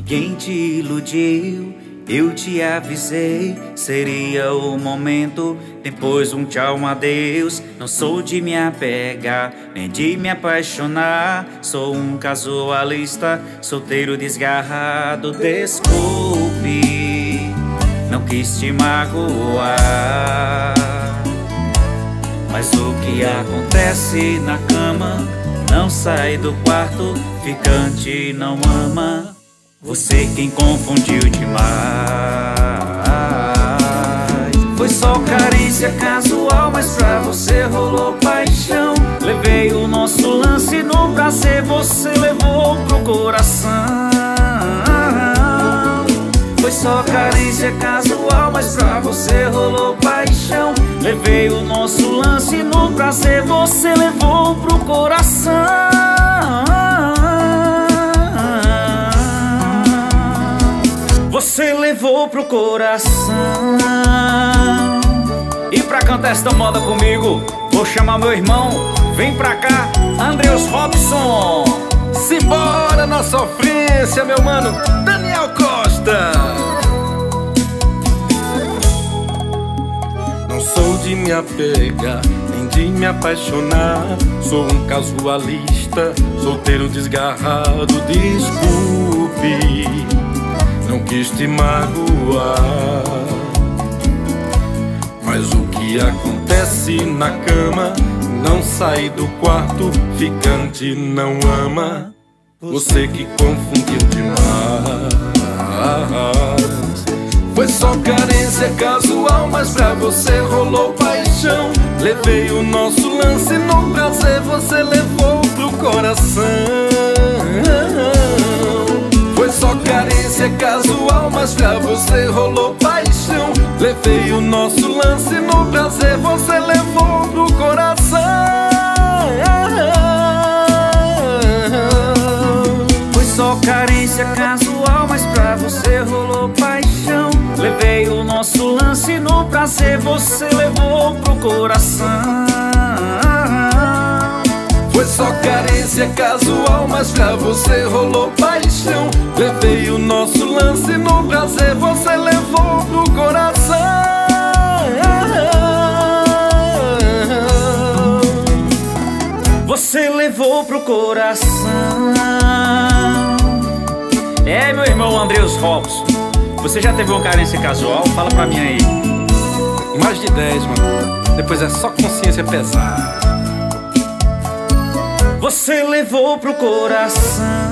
Ninguém te iludiu, eu te avisei. Seria o momento, depois um tchau, um adeus. Não sou de me apegar, nem de me apaixonar. Sou um casualista, solteiro desgarrado. Desculpe, não quis te magoar. Mas o que acontece na cama não sai do quarto, ficante não ama. Você quem confundiu demais. Foi só carência casual, mas pra você rolou paixão. Levei o nosso lance no prazer, você levou pro coração. Foi só carência casual, mas pra você rolou paixão. Levei o nosso lance no prazer, você levou pro coração. Pro coração. E pra cantar esta moda comigo, vou chamar meu irmão. Vem pra cá, Andreus Robson. Simbora na sofrência, meu mano, Daniel Costa. sou de me apegar, nem de me apaixonar. Sou um casualista, solteiro desgarrado. Desculpe, não quis te magoar. Mas o que acontece na cama não sai do quarto, ficante não ama. Você que confundiu demais. Foi só carência casual, mas pra você rolou paixão. Levei o nosso lance no prazer, você levou pro coração. Casual, mas pra você rolou paixão. Levei o nosso lance no prazer, você levou pro coração. Foi só carência casual, mas pra você rolou paixão. Levei o nosso lance no prazer, você levou pro coração. Foi só carência casual, mas pra você rolou paixão. Levei nosso lance no prazer, você levou pro coração. Você levou pro coração. É, meu irmão Andreus Robson. Você já teve uma carência casual? Fala pra mim aí. Mais de 10, mano. Depois é só consciência pesada. Você levou pro coração.